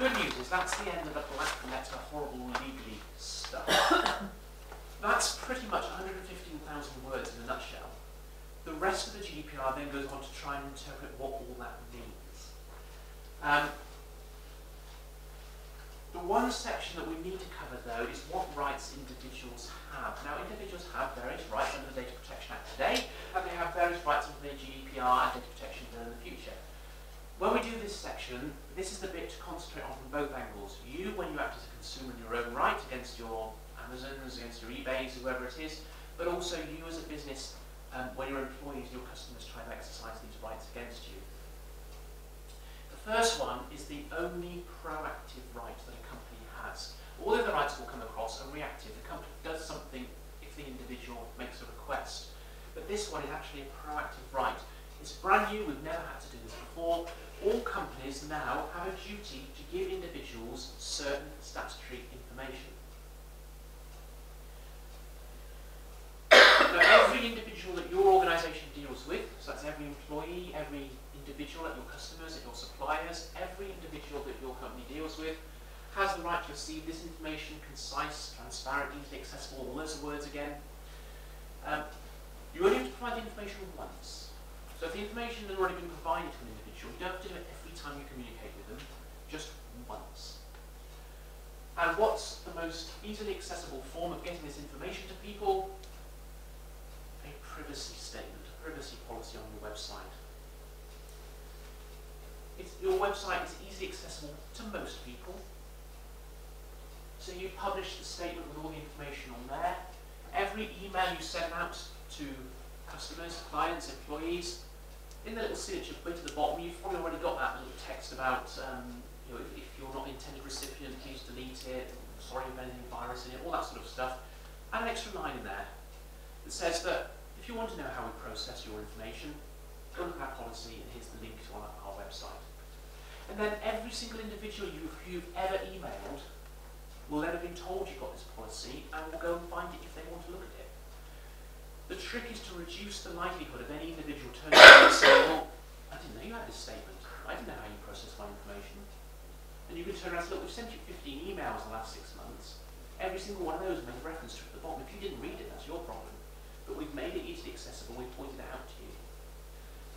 good news is that's the end of the black letter, horrible legally stuff. that's pretty much 115,000 words in a nutshell. The rest of the GDPR then goes on to try and interpret what all that means. Um, the one section that we need to cover, though, is what rights individuals have. Now, individuals have various rights under the Data Protection Act today, and they have various rights under the GDPR and data protection bill in the future. When we do this section, this is the bit to concentrate on from both angles. You, when you act as a consumer in your own right against your Amazons, against your eBays, whoever it is, but also you as a business um, when your employees, your customers try to exercise these rights against you. The first one is the only proactive right that a company has. All of the rights will come across are reactive. The company does something if the individual makes a request. But this one is actually a proactive right. It's brand new, we've never had to do this before. All companies now have a duty to give individuals certain statutory information. now, every individual that your organisation deals with, so that's every employee, every individual at your customers, at your suppliers, every individual that your company deals with, has the right to receive this information, concise, transparent, easily accessible, all those words again. Um, you only have to provide the information once. So if the information has already been provided to an individual, you don't have to do it every time you communicate with them, just once. And what's the most easily accessible form of getting this information to people? A privacy statement, a privacy policy on your website. It's, your website is easily accessible to most people. So you publish the statement with all the information on there. Every email you send out to customers, clients, employees, in the little signature bit at the bottom, you've probably already got that little text about, um, you know, if, if, you're not intended recipient, please delete it, sorry if there's any virus in it, all that sort of stuff. Add an extra line in there that says that if you want to know how we process your information, go look at our policy and here's the link to our, our website. And then every single individual you've, you've ever emailed will then have been told you've got this policy and will go and find it if they want to look at it. The trick is to reduce the likelihood of any individual turning around and saying, well, I didn't know you had this statement. I didn't know how you process my information. And you can turn around and say, look, we've sent you 15 emails in the last six months. Every single one of those made reference to it at the bottom. If you didn't read it, that's your problem. But we've made it easily accessible. We've pointed it out to you.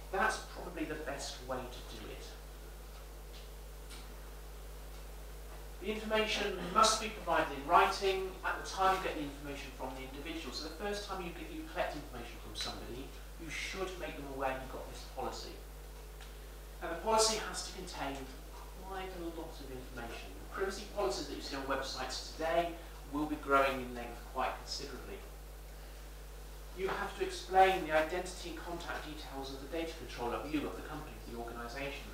That's probably the best way to do it. The information must be provided in writing at the time you get the information from the individual. So the first time you, get, you collect information from somebody, you should make them aware you've got this policy. And the policy has to contain quite a lot of information. The privacy policies that you see on websites today will be growing in length quite considerably. You have to explain the identity and contact details of the data controller you, of the company, the organisation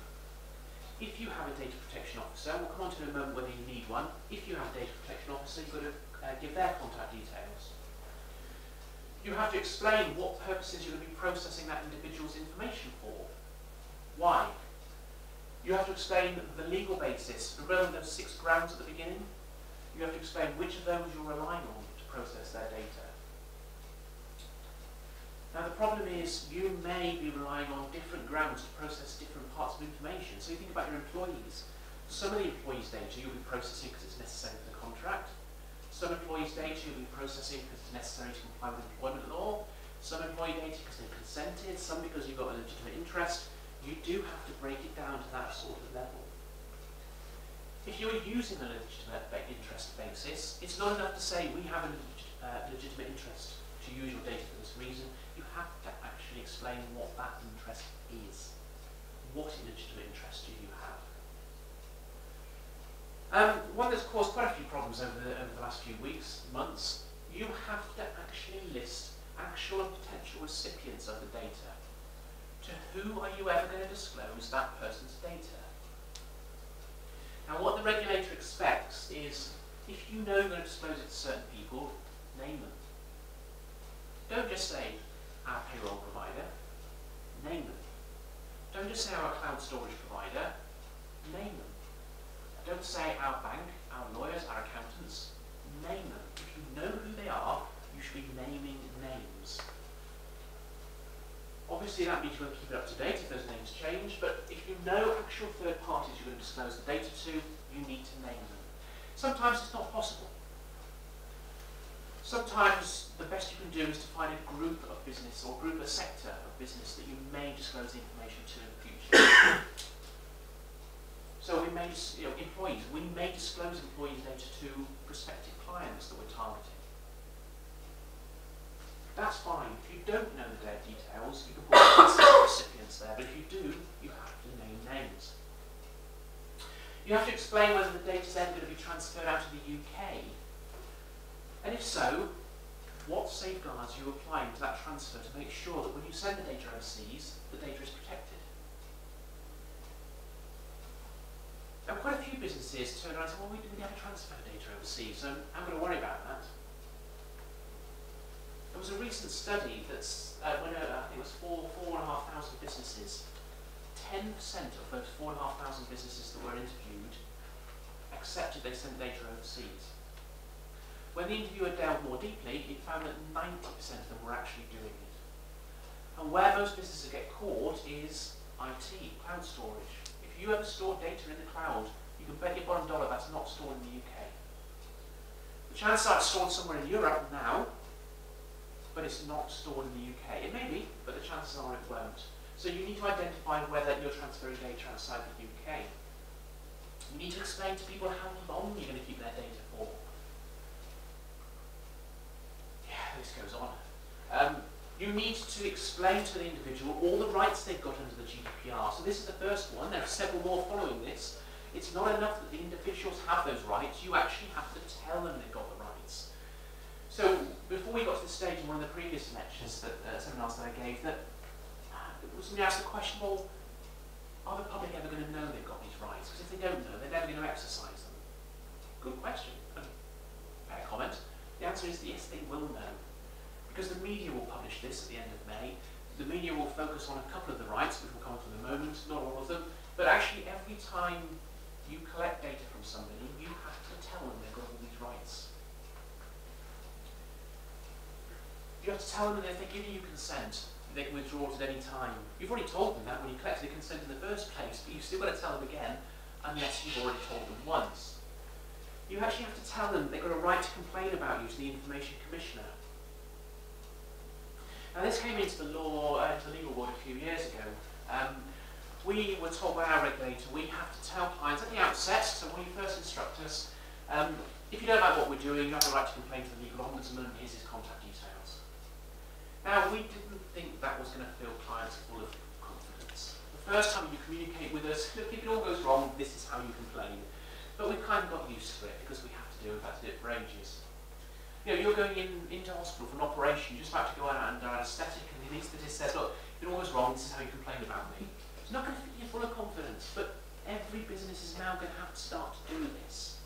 if you have a data protection officer, we'll come on to in a moment whether you need one. If you have a data protection officer, you've got to uh, give their contact details. You have to explain what purposes you're going to be processing that individual's information for. Why? You have to explain the legal basis. Remember those six grounds at the beginning? You have to explain which of those you're relying on to process their data. Now the problem is you may be relying on different grounds to process different parts of information. So you think about your employees. Some of the employees' data you'll be processing because it's necessary for the contract. Some employees' data you'll be processing because it's necessary to comply with employment law. Some employee data because they've consented. Some because you've got a legitimate interest. You do have to break it down to that sort of level. If you're using a legitimate interest basis, it's not enough to say we have a legit, uh, legitimate interest to use your data for this reason you have to actually explain what that interest is. What legitimate interest do you have? Um, one that's caused quite a few problems over the, over the last few weeks, months, you have to actually list actual and potential recipients of the data. To who are you ever going to disclose that person's data? Now what the regulator expects is, if you know you're going to disclose it to certain people, name them. Don't just say, our payroll provider, name them. Don't just say our cloud storage provider, name them. Don't say our bank, our lawyers, our accountants, name them. If you know who they are, you should be naming names. Obviously that means going to keep it up to date if those names change, but if you know actual third parties you're going to disclose the data to, you need to name them. Sometimes it's not possible. Sometimes the best you can do is to find a group of business or group, a sector of business that you may disclose the information to in the future. so we may, you know, employees, we may disclose employees' data to prospective clients that we're targeting. That's fine. If you don't know the details, you can put recipients there, but if you do, you have to name names. You have to explain whether the data is then going to be transferred out of the UK. And if so, what you applying to that transfer to make sure that when you send the data overseas, the data is protected? Now, quite a few businesses turn around and say, well, we didn't have a transfer of data overseas, so I'm going to worry about that. There was a recent study that's, uh, when uh, I think it was four, four and a half thousand businesses, 10% of those four and a half thousand businesses that were interviewed accepted they sent data overseas. When the interviewer delved more deeply, it found that 90% of them were actually doing it. And where most businesses get caught is IT, cloud storage. If you ever store data in the cloud, you can bet your bottom dollar that's not stored in the UK. The chances are it's stored somewhere in Europe now, but it's not stored in the UK. It may be, but the chances are it won't. So you need to identify whether you're transferring data outside the UK. You need to explain to people how long you're going to keep their data for. Yeah, this goes on. Um, you need to explain to the individual all the rights they've got under the GDPR. So this is the first one. There are several more following this. It's not enough that the individuals have those rights. You actually have to tell them they've got the rights. So before we got to the stage in one of the previous lectures, that uh, seminars that I gave, that uh, somebody asked the question, well, are the public ever going to know they've got these rights? Because if they don't know, they're never going to exercise them. Good question. Fair comment. The answer is yes, they will know. Because the media will publish this at the end of May. The media will focus on a couple of the rights, which we'll come to in a moment, not all of them. But actually, every time you collect data from somebody, you have to tell them they've got all these rights. You have to tell them that if they're giving you consent, they can withdraw it at any time. You've already told them that when you collected the consent in the first place, but you've still got to tell them again unless you've already told them once. You actually have to tell them they've got a right to complain about you to the Information Commissioner. Now this came into the law, uh, into the legal board a few years ago. Um, we were told by our regulator we have to tell clients at the outset, so when you first instruct us, um, if you don't like what we're doing, you have the right to complain to the legal ombudsman, and here's his contact details. Now, we didn't think that was going to fill clients full of confidence. The first time you communicate with us, look, if it all goes wrong, this is how you complain. But we've kind of got used to it because we have to do it, we've had to do it for ages. You know, you're going in, into hospital for an operation, you're just about to go out under anaesthetic, and the anaesthetist says, look, all goes wrong, this is how you complain about me. It's not going to you full of confidence, but every business is now going to have to start to do this.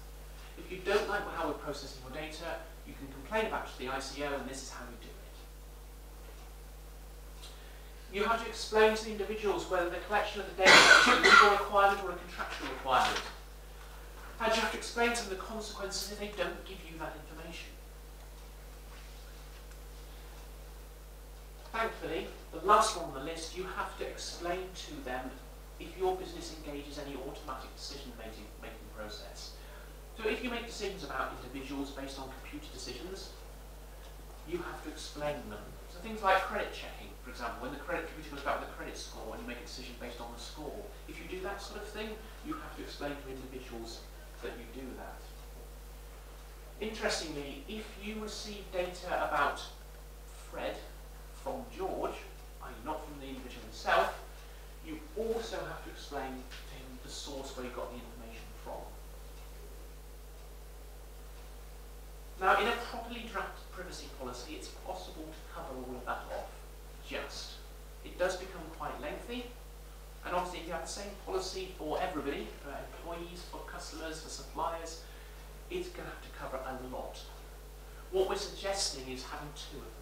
If you don't like how we're processing your data, you can complain about it to the ICO, and this is how you do it. You have to explain to the individuals whether the collection of the data is a legal requirement or a contractual requirement. And you have to explain to them the consequences if they don't give you that information. Thankfully, the last one on the list, you have to explain to them if your business engages any automatic decision-making making process. So if you make decisions about individuals based on computer decisions, you have to explain them. So things like credit checking for example, when the credit computer goes back with the credit score and you make a decision based on the score, if you do that sort of thing, you have to explain to individuals that you do that. Interestingly, if you receive data about Fred from George, i.e. not from the individual himself, you also have to explain to him the source where you got the information from. Now, in a properly drafted privacy policy, it's possible to cover all of that off just. It does become quite lengthy, and obviously if you have the same policy for everybody, for employees, for customers, for suppliers, it's going to have to cover a lot. What we're suggesting is having two of.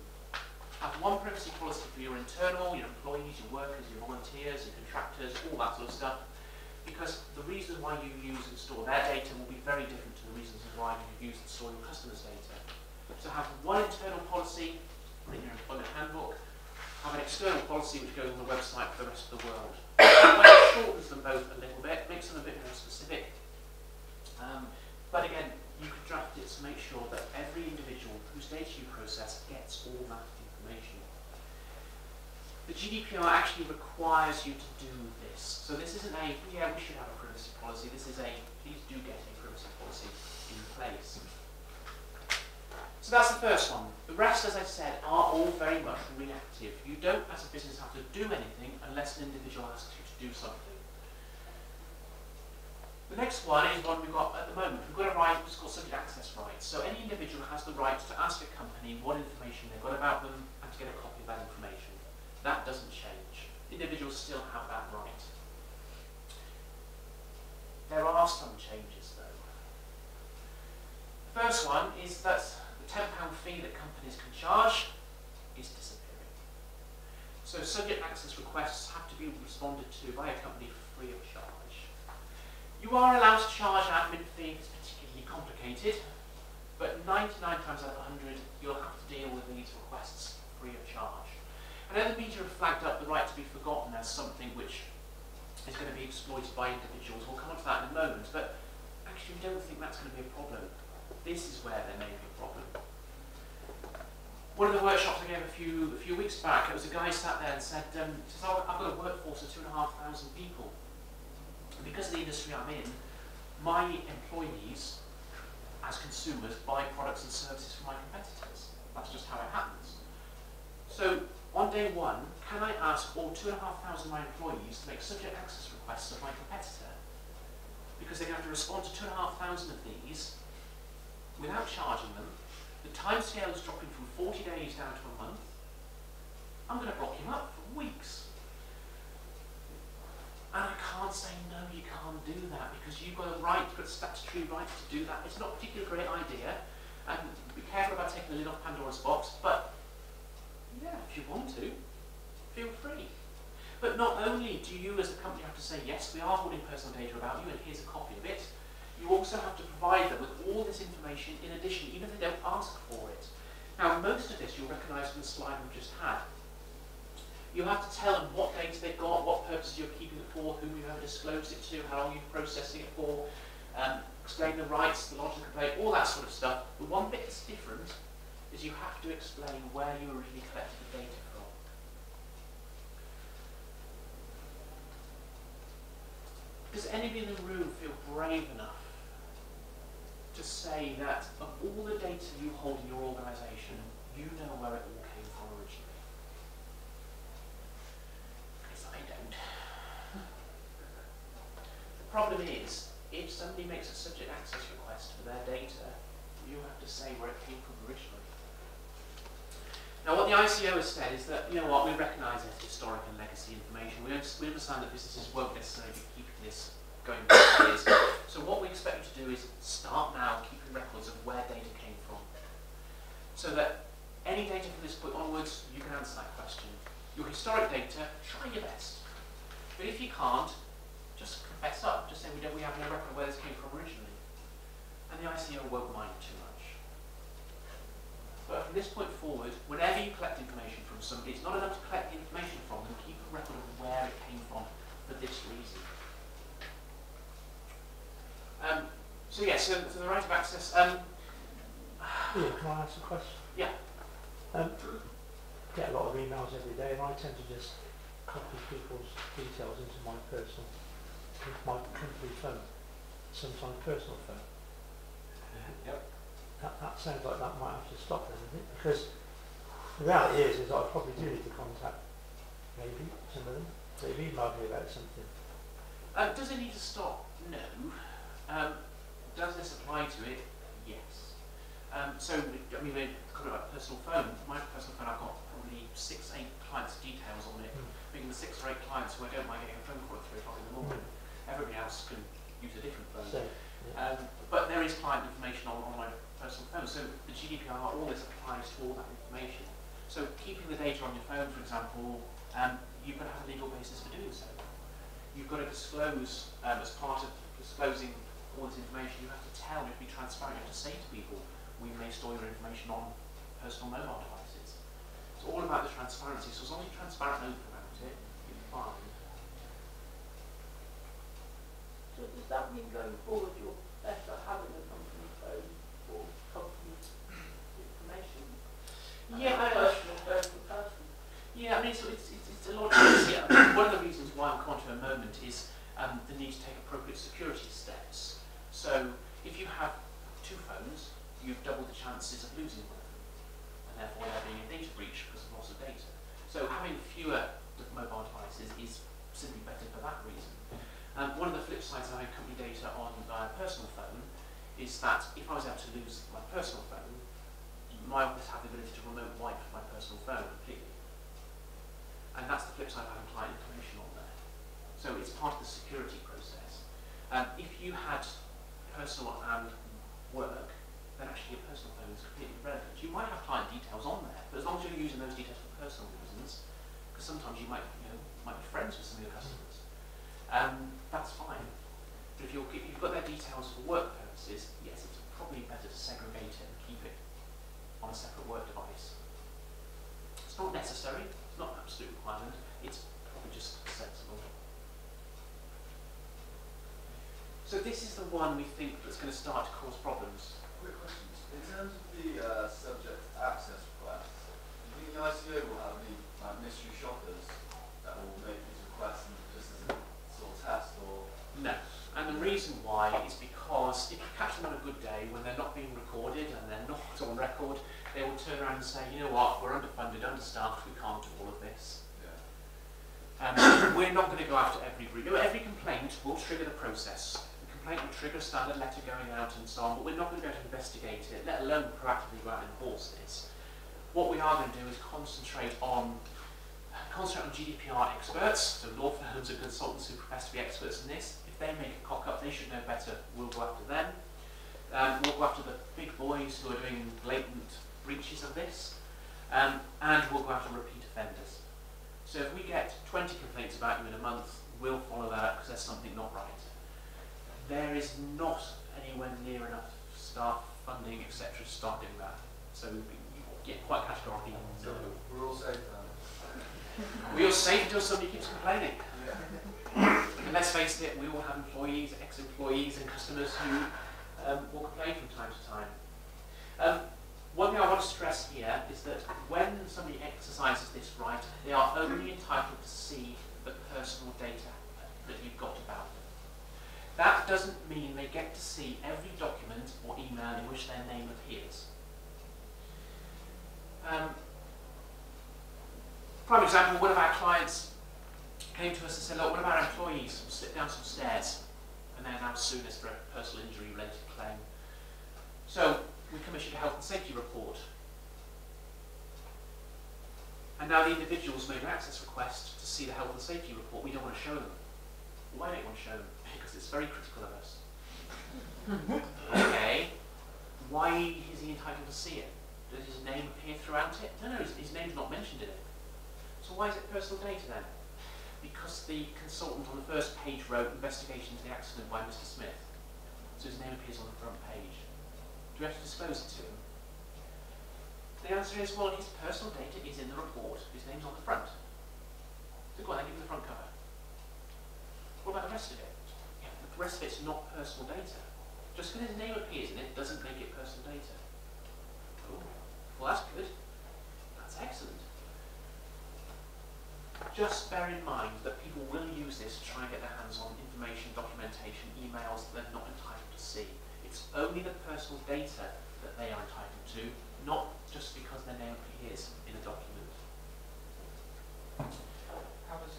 Have one privacy policy for your internal, your employees, your workers, your volunteers, your contractors, all that sort of stuff, because the reasons why you use and store their data will be very different to the reasons why you use and store your customers' data. So have one internal policy, in your employment handbook, have an external policy which goes on the website for the rest of the world. it shortens them both a little bit, makes them a bit more specific. Um, but again, you could draft it to make sure that every individual whose data you process gets all that information. The GDPR actually requires you to do this. So this isn't a, yeah, we should have a privacy policy. This is a, please do get a privacy policy in place. So that's the first one. The rest, as I said, are all very much reactive. You don't, as a business, have to do anything unless an individual asks you to do something. The next one is one we've got at the moment. We've got a right, it's called subject access rights. So any individual has the right to ask a company what information they've got about them to get a copy of that information. That doesn't change. Individuals still have that right. There are some changes though. The first one is that the £10 fee that companies can charge is disappearing. So subject access requests have to be responded to by a company free of charge. You are allowed to charge admin fee if it's particularly complicated, but 99 times out of 100 you'll have to deal with these requests free of charge. And then the media have flagged up the right to be forgotten as something which is going to be exploited by individuals. We'll come on to that in a moment, but actually we don't think that's going to be a problem. This is where there may be a problem. One of the workshops I gave a few a few weeks back, it was a guy sat there and said, um, oh, I've got a workforce of two and a half thousand people. And because of the industry I'm in, my employees, as consumers, buy products and services from my competitors. That's just how it happens. So on day one, can I ask all two and a half thousand of my employees to make subject access requests of my competitor? Because they're going to have to respond to two and a half thousand of these without charging them. The time scale is dropping from 40 days down to a month. I'm going to block him up for weeks. And I can't say, no, you can't do that because you've got a right, you've got a statutory right to do that. It's not a particularly great idea. And be careful about taking the lid off Pandora's box. But, yeah, if you want to, feel free. But not only do you as a company have to say, yes, we are holding personal data about you and here's a copy of it, you also have to provide them with all this information in addition, even if they don't ask for it. Now, most of this you'll recognise from the slide we've just had. You have to tell them what data they've got, what purposes you're keeping it for, whom you have disclosed it to, how long you're processing it for, um, explain the rights, the logic of complaint, all that sort of stuff. The one bit that's different is you have to explain where you originally collected the data from. Does anybody in the room feel brave enough to say that of all the data you hold in your organisation, you know where it all came from originally? The problem is, if somebody makes a subject access request for their data, you have to say where it came from originally. Now, what the ICO has said is that, you know what, we recognise it's historic and legacy information. We, we understand that businesses won't necessarily be keeping this going back years. So what we expect you to do is start now keeping records of where data came from. So that any data from this point onwards, you can answer that question. Your historic data, try your best. But if you can't, just confess up, just say we don't we have no record where this came from originally. And the ICO won't mind too much. But from this point forward, whenever you collect information from somebody, it's not enough to collect the information from them, keep a record of where it came from for this reason. Um, so yes, yeah, so, so the right of access. Um, yeah, can I ask a question? Yeah. Um, get a lot of emails every day, and I tend to just copy people's details into my personal my company phone, sometimes personal phone. Yep. That, that sounds like that might have to stop then, isn't it? Because the reality is, is I probably do need to contact maybe some of them. They've emailed me about something. Um, does it need to stop? No. Um, does this apply to it? Yes. Um, so, I mean, kind of like personal phone. My personal phone, I've got probably six, eight clients' details on it. Mm. Being the six or eight clients who I don't mind getting a phone call at three o'clock in the morning. Mm everybody else can use a different phone. So, yeah. um, but there is client information on, on my personal phone, so the GDPR, all this applies to all that information. So keeping the data on your phone, for example, um, you've got to have a legal basis for doing so. You've got to disclose, um, as part of disclosing all this information, you have to tell, you have to be transparent, you have to say to people, we may store your information on personal mobile devices. It's all about the transparency, so as long as you're transparent and open about it, you're fine. So does that mean going forward you're better I mean, so it's, it's, it's a lot of yeah. One of the reasons why I'm coming to a moment is um, the need to take appropriate security steps. So if you have two phones, you've doubled the chances of losing one of them, and therefore there being a data breach because of loss of data. So having fewer mobile devices is simply better for that reason. Um, one of the flip sides of having company data on my personal phone is that if I was able to lose my personal phone, my office have the ability to remote wipe my personal phone completely. And that's the flip side of having client information on there. So it's part of the security process. Um, if you had personal and work, then actually your personal phone is completely irrelevant. You might have client details on there, but as long as you're using those details for personal reasons, because sometimes you might, you know, might be friends with some of your customers, um, that's fine. But if, you're, if you've got their details for work purposes, yes, it's probably better to segregate it and keep it on a separate work device. It's not necessary, it's not an absolute requirement, it's probably just sensible. So this is the one we think that's going to start to cause problems. Quick question. In terms of the uh, subject access requests, do you think the ICO will have any like, mystery shoppers that will make these requests and just as a sort of test or? No. And the reason why is because if you catch them on a good day when they're not being recorded and they're not on record, they will turn around and say, you know what, we're underfunded, understaffed, we can't do all of this. Yeah. Um, we're not going to go after every. Every complaint will trigger the process. Complaint trigger a standard letter going out and so on, but we're not going to go to investigate it, let alone proactively go out and enforce this. What we are going to do is concentrate on concentrate on GDPR experts, so law firms and consultants who profess to be experts in this. If they make a cock up, they should know better. We'll go after them. Um, we'll go after the big boys who are doing blatant breaches of this, um, and we'll go after repeat offenders. So if we get 20 complaints about you in a month, we'll follow that up because there's something not right. There is not anywhere near enough staff funding, etc., to start doing that. So yeah, quite categorically. So we're all safe then. We are safe until somebody keeps complaining. Yeah. And let's face it, we all have employees, ex-employees and customers who um, will complain from time to time. Um, one thing I want to stress here is that when somebody exercises this right, they are only entitled to see the personal data that you've got about them. That doesn't mean they get to see every document or email in which their name appears. Um, prime example, one of our clients came to us and said, look, one of our employees slipped down some stairs and they're now suing us for a personal injury related claim. So we commissioned a health and safety report. And now the individuals made an access request to see the health and safety report. We don't want to show them. Why don't you want to show them? Because it's very critical of us. okay. Why is he entitled to see it? Does his name appear throughout it? No, no, his, his name's not mentioned in it. So why is it personal data then? Because the consultant on the first page wrote investigation into the accident by Mr. Smith. So his name appears on the front page. Do we have to disclose it to him? The answer is, well, his personal data is in the report. His name's on the front. So go on, give him the front cover. What about the rest of it? The rest of it's not personal data. Just because his name appears in it doesn't make it personal data. Well, that's good. That's excellent. Just bear in mind that people will use this to try and get their hands on information, documentation, emails that they're not entitled to see. It's only the personal data that they are entitled to, not just because their name appears in a document. How does,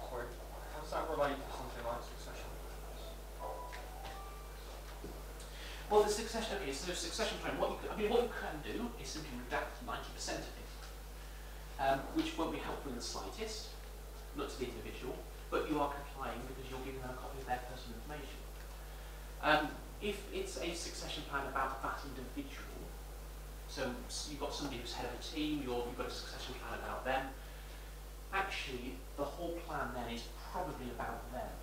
how does that relate Well, the succession, okay, so succession plan, what you, I mean, what you can do is simply redact 90% of it, um, which won't be helpful in the slightest, not to the individual, but you are complying because you're giving them a copy of their personal information. Um, if it's a succession plan about that individual, so you've got somebody who's head of a team, you're, you've got a succession plan about them, actually the whole plan then is probably about them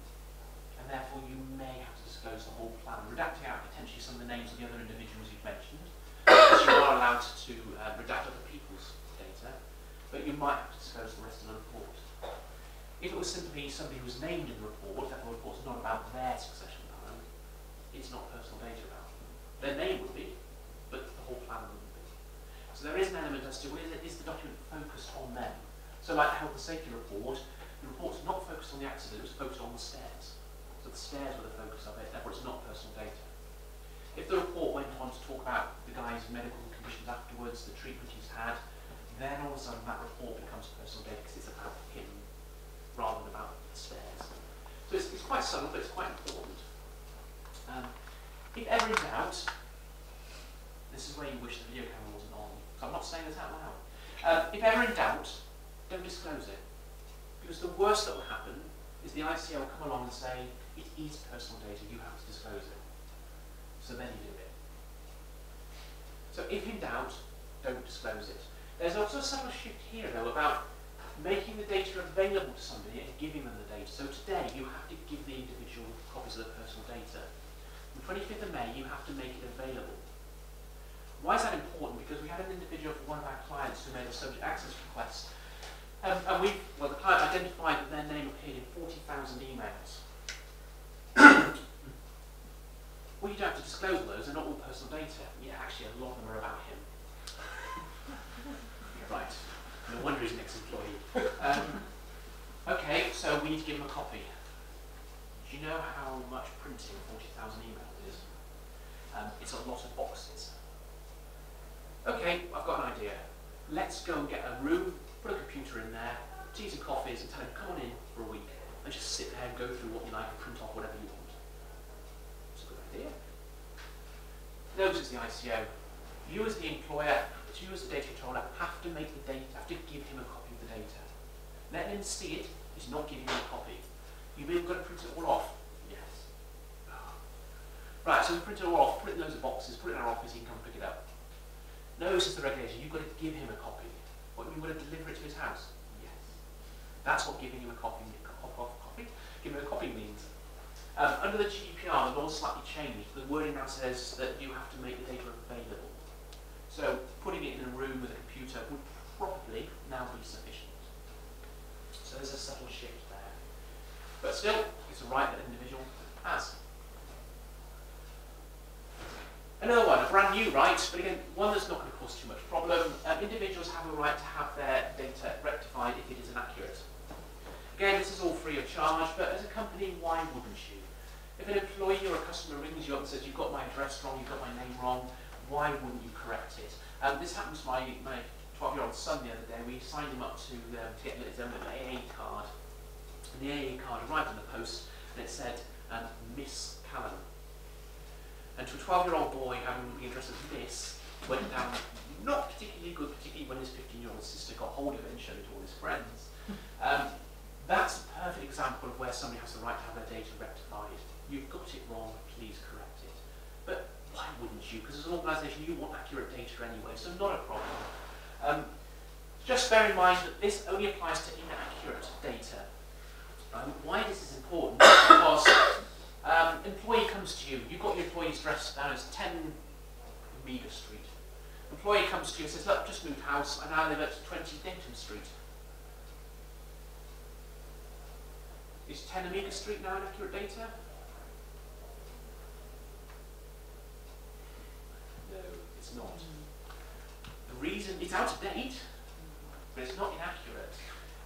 and therefore you may have to disclose the whole plan, redacting out potentially some of the names of the other individuals you've mentioned, because you are allowed to uh, redact other people's data, but you might have to disclose the rest of the report. If it was simply somebody who was named in the report, that the report's not about their succession plan, it's not personal data about them. Their name would be, but the whole plan wouldn't be. So there is an element as to is, the document focused on them, So like the health and safety report, the report's not focused on the accident, it was focused on the stairs. So the stairs were the focus of it, therefore it's not personal data. If the report went on to talk about the guy's medical conditions afterwards, the treatment he's had, then all of a sudden that report becomes personal data because it's about him rather than about the stairs. So it's, it's quite subtle, but it's quite important. Um, if ever in doubt, this is where you wish the video camera wasn't on, so I'm not saying this out loud. Um, if ever in doubt, don't disclose it. Because the worst that will happen is the ICO will come along and say, it is personal data, you have to disclose it. So then you do it. So if in doubt, don't disclose it. There's also a subtle shift here though about making the data available to somebody and giving them the data. So today you have to give the individual copies of the personal data. On the 25th of May you have to make it available. Why is that important? Because we had an individual for one of our clients who made a subject access request um, and we, well, the client identified that their name appeared in 40,000 emails. Well, you don't have to disclose all those, they're not all personal data. Yeah, actually, a lot of them are about him. right. No wonder he's an ex-employee. Um, okay, so we need to give him a copy. Do you know how much printing 40,000 emails is? Um, it's a lot of boxes. Okay, I've got an idea. Let's go and get a room put a computer in there, tea and coffees, and tell him, come on in for a week, and just sit there and go through what you like and print off whatever you want. It's a good idea. Notice the ICO. You as the employer, you as the data controller, have to make the data, have to give him a copy of the data. Letting him see it is not giving him a copy. You've even got to print it all off. Yes. Right, so we print it all off, put it in those boxes, put it in our office, he can come pick it up. Notice it's the regulation, you've got to give him a copy. What, you would to deliver it to his house? Yes. That's what giving him a copy, copy, him a copy means. Um, under the GDPR, the law slightly changed. The wording now says that you have to make the data available. So putting it in a room with a computer would probably now be sufficient. So there's a subtle shift there. But still, it's a right that an individual has. Another one, a brand new right, but again, one that's not going to cause too much problem. Um, individuals have a right to have their data rectified if it is inaccurate. Again, this is all free of charge, but as a company, why wouldn't you? If an employee or a customer rings you up and says, you've got my address wrong, you've got my name wrong, why wouldn't you correct it? Um, this happened to my, my 12-year-old son the other day. We signed him up to, um, to get his own AA card. And the AA card arrived in the post, and it said, um, Miss Callan. And to a 12-year-old boy having the address of Miss, went down not particularly good, particularly when his 15-year-old sister got hold of it and showed it to all his friends. Um, that's a perfect example of where somebody has the right to have their data rectified. You've got it wrong, please correct it. But why wouldn't you? Because as an organisation, you want accurate data anyway, so not a problem. Um, just bear in mind that this only applies to inaccurate data. Um, why this is important? Because um, employee comes to you. You've got your employee's address down as 10 Meager Street. Employee comes to you and says, look, just moved house. I now live at 20 Denton Street. Is 10 Amiga Street now inaccurate data? No, it's not. The reason, it's out of date, but it's not inaccurate.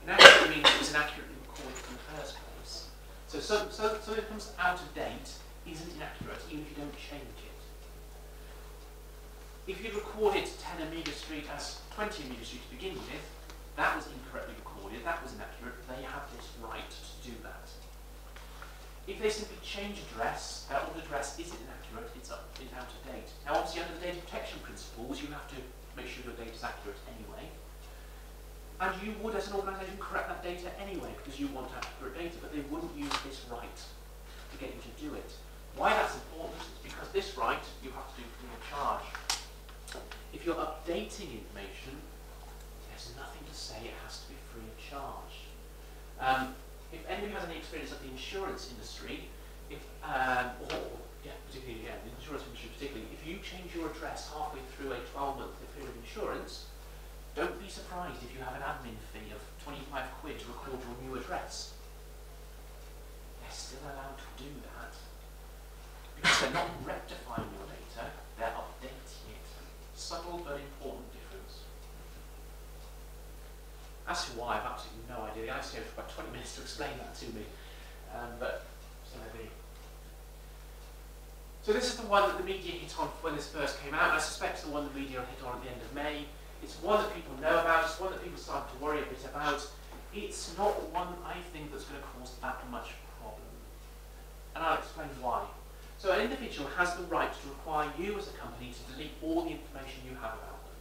Inaccurate means it's inaccurately recorded in the first place. So, so, so, so it comes out of date isn't inaccurate even if you don't change it. If you recorded 10 Amiga Street as 20 Amiga Street to begin with, that was incorrectly recorded, that was inaccurate, they have this right do that. If they simply change address, that old address isn't inaccurate, it's, up, it's out of date. Now obviously under the data protection principles, you have to make sure your data is accurate anyway. And you would, as an organisation, correct that data anyway because you want accurate data, but they wouldn't use this right to get you to do it. Why that's important is because this right you have to do free of charge. If you're updating information, there's nothing to say it has to be free of charge. Um, if anybody has any experience of the insurance industry, if um, or yeah, particularly yeah, the insurance industry particularly, if you change your address halfway through a 12-month period of insurance, don't be surprised if you have an admin fee of 25 quid to record your new address. They're still allowed to do that because they're not rectifying your data, they're updating it. Subtle but important. As to why, I've absolutely no idea. The ICO took about 20 minutes to explain that to me. Um, but, so maybe. So this is the one that the media hit on when this first came out. I suspect it's the one the media hit on at the end of May. It's one that people know about. It's one that people started to worry a bit about. It's not one I think that's going to cause that much problem. And I'll explain why. So an individual has the right to require you as a company to delete all the information you have about them.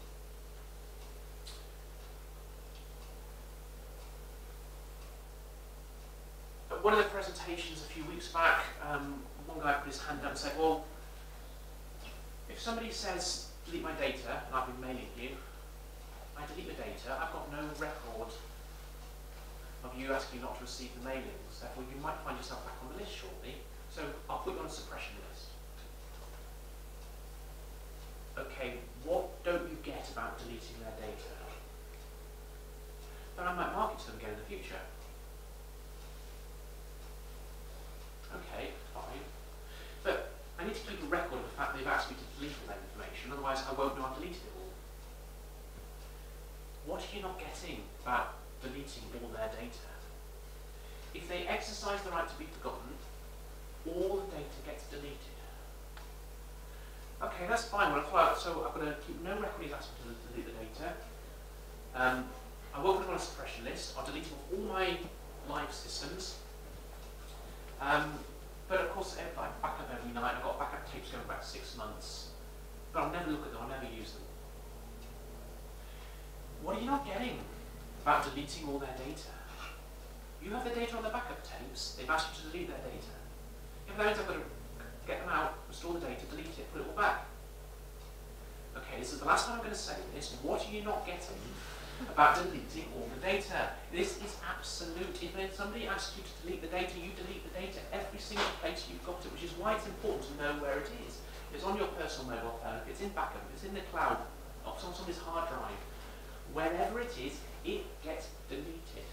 At one of the presentations a few weeks back, um, one guy put his hand up and said, well, if somebody says, delete my data, and I've been mailing you, I delete the data, I've got no record of you asking not to receive the mailings, therefore you might find yourself back on the list shortly, so I'll put you on a suppression list. Okay, what don't you get about deleting their data? But I might market to them again in the future. Okay, fine. But I need to keep a record of the fact they've asked me to delete all that information, otherwise I won't know I've deleted it all. What are you not getting about deleting all their data? If they exercise the right to be forgotten, all the data gets deleted. Okay, that's fine. Well, so I've got to keep no record asked me to delete the data. Um, I won't put on a suppression list. I'll delete all my live systems. Um, but of course, I back up every night. I've got backup tapes going back six months. But I'll never look at them. I'll never use them. What are you not getting about deleting all their data? You have the data on the backup tapes. They've asked you to delete their data. If means I've got to get them out, restore the data, delete it, put it all back. Okay, this is the last time I'm going to say this. What are you not getting about deleting all the data. This is absolute. If somebody asks you to delete the data, you delete the data every single place you've got it, which is why it's important to know where it is. It's on your personal mobile phone, it's in backup, it's in the cloud, or on somebody's hard drive, wherever it is, it gets deleted.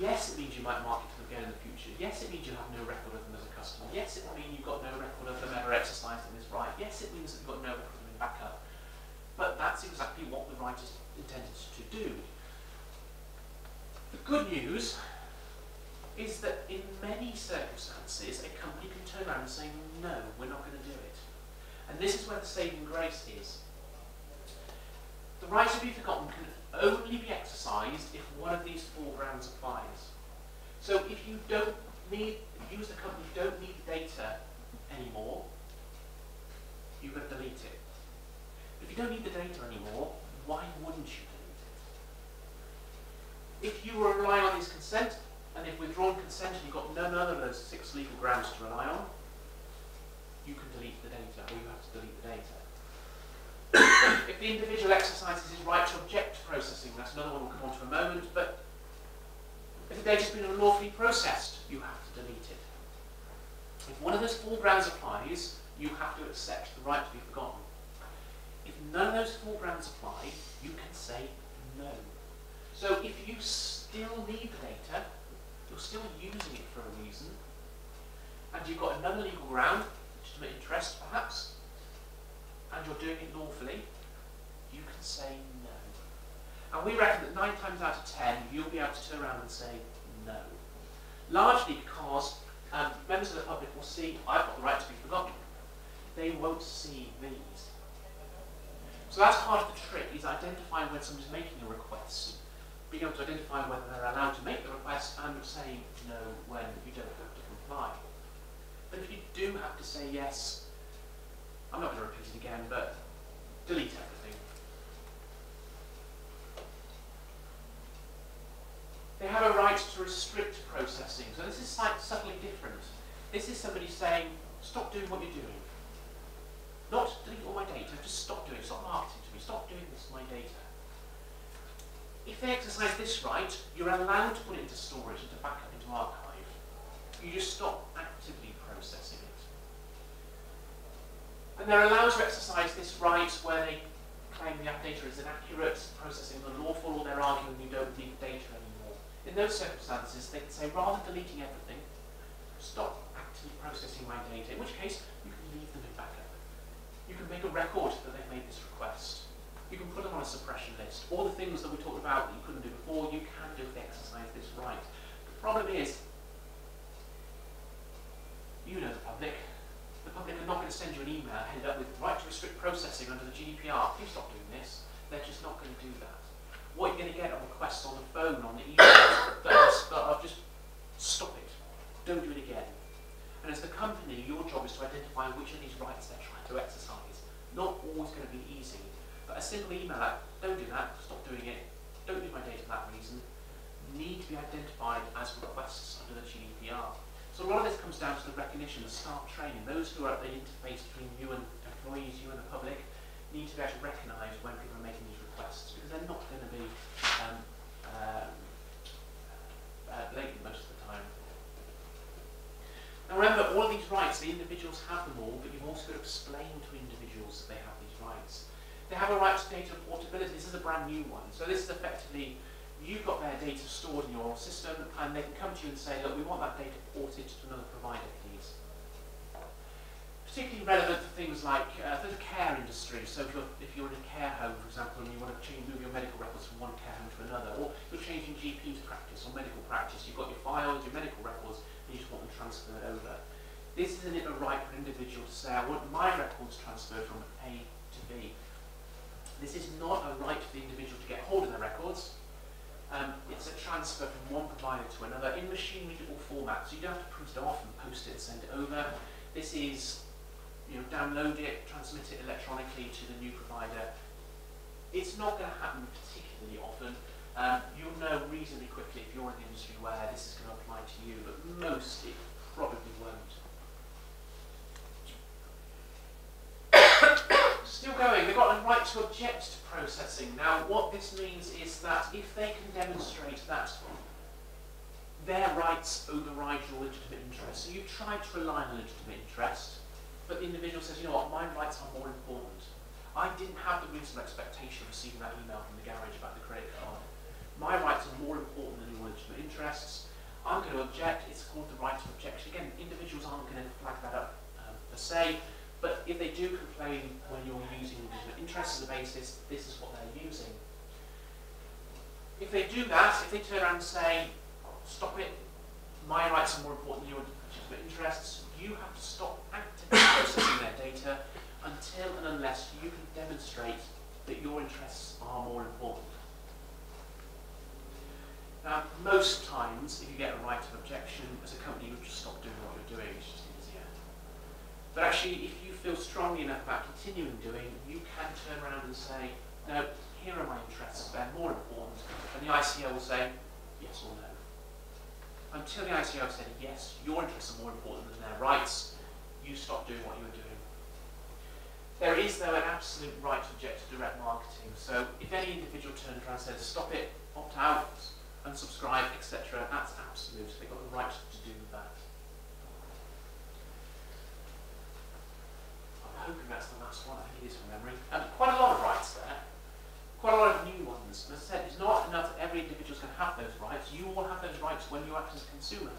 Yes, it means you might market to them again in the future. Yes, it means you have no record of them as a customer. Yes, it means you've got no record of them ever exercising this right. Yes, it means that you've got no record of them in backup. But that's exactly what the writers intended to do. The good news is that in many circumstances, a company can turn around and say, no, we're not going to do it. And this is where the saving grace is. The right to be forgotten can only be exercised if one of these four grounds applies. So if you don't need, as the company don't need data anymore, you can delete it. If you don't need the data anymore, why wouldn't you delete it? If you were relying on his consent, and if withdrawn consent and you've got none other of those six legal grounds to rely on, you can delete the data, or you have to delete the data. If the individual exercises his right to object to processing, that's another one we'll come on to in a moment, but if the data's been unlawfully processed, you have to delete it. If one of those four grounds applies, you have to accept the right to be forgotten. If none of those four grounds apply, you can say no. So if you still need the data, you're still using it for a reason, and you've got another legal ground, legitimate interest perhaps, and you're doing it lawfully, you can say no. And we reckon that nine times out of ten, you'll be able to turn around and say no. Largely because um, members of the public will see, I've got the right to be forgotten. They won't see these. So that's part of the trick, is identifying when somebody's making a request, being able to identify whether they're allowed to make the request and saying no when you don't have to comply. But if you do have to say yes, I'm not going to repeat it again, but delete everything. They have a right to restrict processing. So this is slightly subtly different. This is somebody saying, stop doing what you're doing. Not delete all my data, just stop doing it, stop marketing to me, stop doing this my data. If they exercise this right, you're allowed to put it into storage, into backup, into archive. You just stop actively processing it. And they're allowed to exercise this right where they claim the data is inaccurate, processing unlawful, or they're arguing you don't need data anymore. In those circumstances, they can say, rather than deleting everything, stop actively processing my data, in which case you can leave them in backup you can make a record that they've made this request. You can put them on a suppression list. All the things that we talked about that you couldn't do before, you can do if they exercise this right. The problem is, you know the public. The public are not going to send you an email headed up with right to restrict processing under the GDPR. Please stop doing this. They're just not going to do that. What you're going to get are requests on the phone, on the email, that are, that just stop it. Don't do it again. And as the company, your job is to identify which of these rights they're trying to exercise. Not always going to be easy. But a simple email like, don't do that, stop doing it, don't use my data for that reason, need to be identified as requests under the GDPR. So a lot of this comes down to the recognition, the staff training. Those who are at the interface between you and employees, you and the public, need to be able to recognise when people are making these requests because they're not going to be um, um, uh, blatant most of the time. Now remember, all of these rights, the individuals have them all, but you've also got to explain to individuals that they have these rights. They have a right to data portability. This is a brand new one. So this is effectively, you've got their data stored in your system, and they can come to you and say, look, we want that data ported to another provider. Particularly relevant for things like uh, the care industry. So if you're, if you're in a care home, for example, and you want to change, move your medical records from one care home to another, or you're changing GP practice or medical practice, you've got your files, your medical records, and you just want them transferred over. This isn't it a right for an individual to say, I want my records transferred from A to B. This is not a right for the individual to get hold of their records. Um, it's a transfer from one provider to another in machine readable format. So you don't have to print it off and post it and send it over. This is, you know, download it, transmit it electronically to the new provider. It's not going to happen particularly often. Um, you'll know reasonably quickly if you're in the industry where this is going to apply to you, but most it probably won't. Still going, they've got a right to object to processing. Now, what this means is that if they can demonstrate that their rights override your legitimate interest, so you've tried to rely on legitimate interest, but the individual says, you know what, my rights are more important. I didn't have the reasonable expectation of receiving that email from the garage about the credit card. My rights are more important than your legitimate interests. I'm going to object. It's called the right of objection. Again, individuals aren't going to flag that up um, per se. But if they do complain when you're using legitimate interests as a basis, this is what they're using. If they do that, if they turn around and say, stop it, my rights are more important than your legitimate interests, you have to stop actively processing their data until and unless you can demonstrate that your interests are more important. Now, most times, if you get a right of objection, as a company, you just stop doing what you're doing. It's just easier. But actually, if you feel strongly enough about continuing doing, you can turn around and say, no, here are my interests, they're more important. And the ICO will say, yes or no. Until the ICO said, yes, your interests are more important than their rights, you stop doing what you were doing. There is, though, an absolute right to object to direct marketing. So if any individual turns around and says, stop it, opt out, unsubscribe, etc., that's absolute. They've got the right to do that. I'm hoping that's the last one. I think it is from memory. Um, quite a lot of rights there. Quite a lot of new ones. And as I said, it's not enough that every individual to have those rights. You all have those rights when you act as a consumer.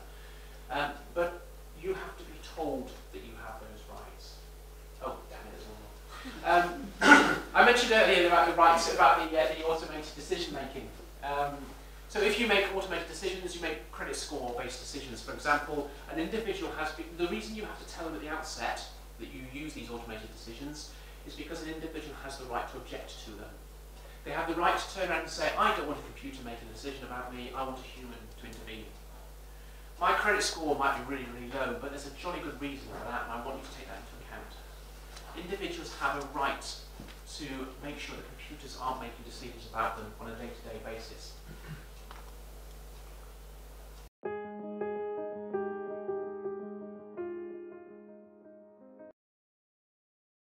Um, but you have to be told that you have those rights. Oh, damn it as well. Um, I mentioned earlier about the rights, about the, uh, the automated decision making. Um, so if you make automated decisions, you make credit score based decisions. For example, an individual has, the reason you have to tell them at the outset that you use these automated decisions is because an individual has the right to object to them. They have the right to turn around and say, I don't want a computer making a decision about me, I want a human to intervene. My credit score might be really, really low, but there's a jolly good reason for that, and I want you to take that into account. Individuals have a right to make sure that computers aren't making decisions about them on a day-to-day -day basis.